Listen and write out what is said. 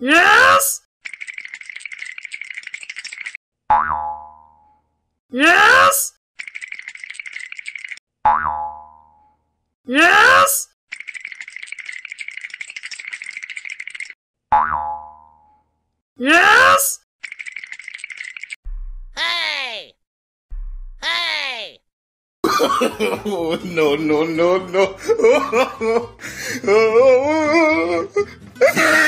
Yes? Yes? Yes? Yes? Hey! Hey! no, no, no, no.